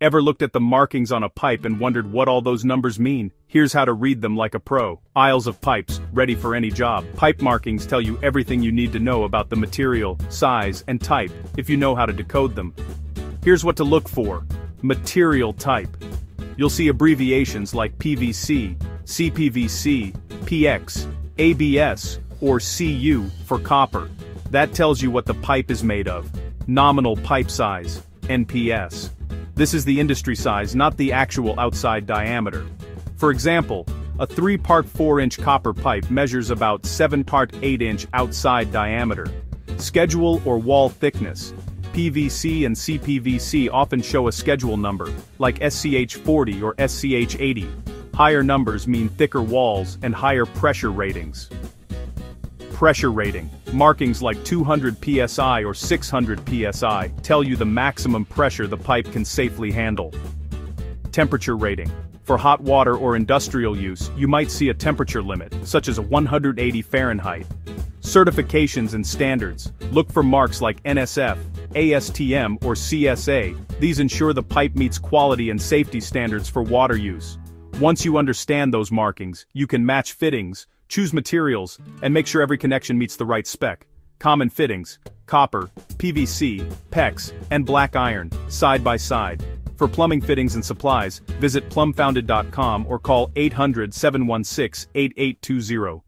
Ever looked at the markings on a pipe and wondered what all those numbers mean? Here's how to read them like a pro. Aisles of pipes, ready for any job. Pipe markings tell you everything you need to know about the material, size, and type, if you know how to decode them. Here's what to look for. Material type. You'll see abbreviations like PVC, CPVC, PEX, ABS, or CU for copper. That tells you what the pipe is made of. Nominal pipe size, NPS. This is the industry size, not the actual outside diameter. For example, a 3-part 4-inch copper pipe measures about 7-part 8-inch outside diameter. Schedule or wall thickness. PVC and CPVC often show a schedule number, like SCH40 or SCH80. Higher numbers mean thicker walls and higher pressure ratings. Pressure rating. Markings like 200 psi or 600 psi tell you the maximum pressure the pipe can safely handle. Temperature rating. For hot water or industrial use, you might see a temperature limit, such as a 180 Fahrenheit. Certifications and standards. Look for marks like NSF, ASTM or CSA, these ensure the pipe meets quality and safety standards for water use. Once you understand those markings, you can match fittings, Choose materials, and make sure every connection meets the right spec. Common fittings, copper, PVC, PEX, and black iron, side by side. For plumbing fittings and supplies, visit plumbfounded.com or call 800 716 8820.